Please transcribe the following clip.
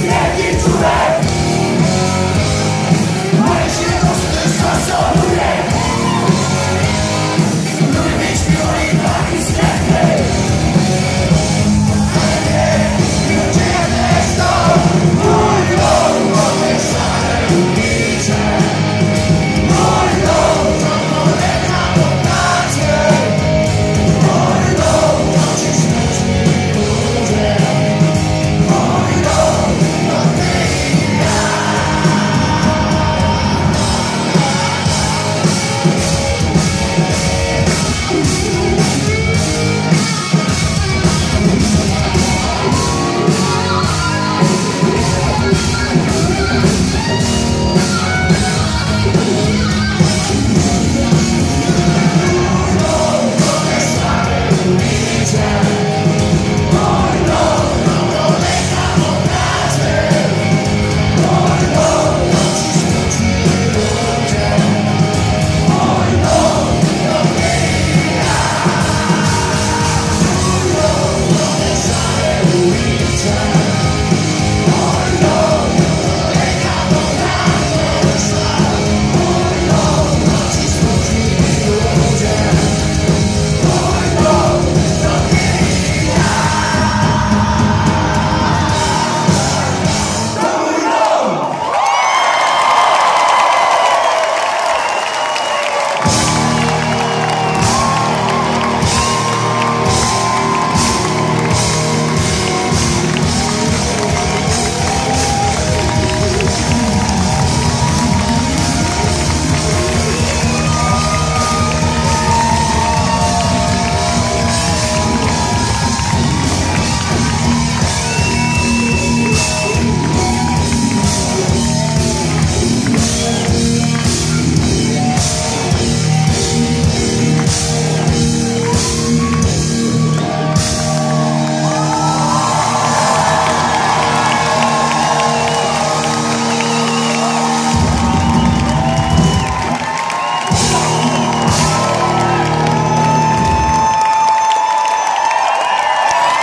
среди чужих.